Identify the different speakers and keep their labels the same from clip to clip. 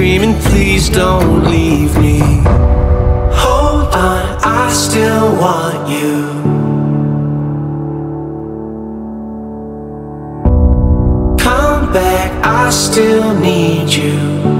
Speaker 1: screaming? Please don't leave me. Hold on, I still want you. Come back, I still need you.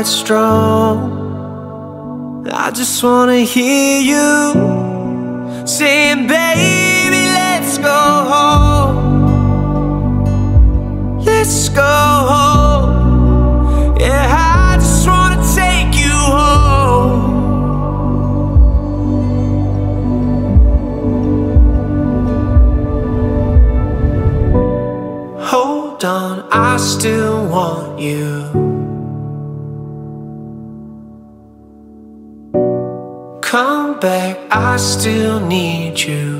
Speaker 1: that strong. I just wanna hear you saying, baby, let's go home. Let's go home. Yeah, I just wanna take you home. Hold on, I still want you. Come back, I still need you.